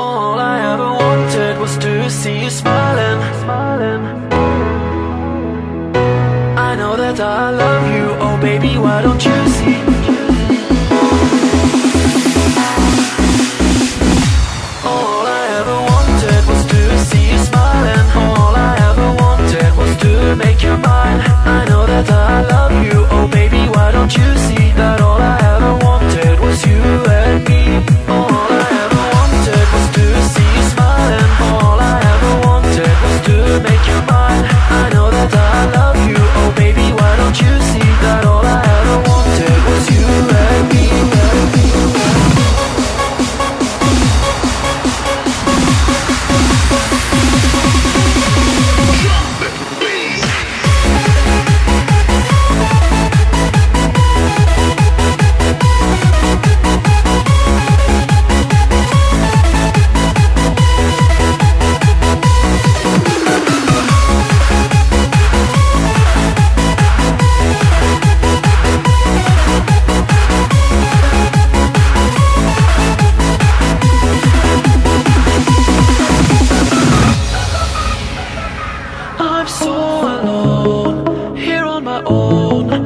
All I ever wanted was to see you smiling, smiling. I know that I love you, oh baby, why don't you see? All I ever wanted was to see you smiling. All I ever wanted was to make you mine. I know that I love you, oh baby, why don't you see? so alone, here on my own.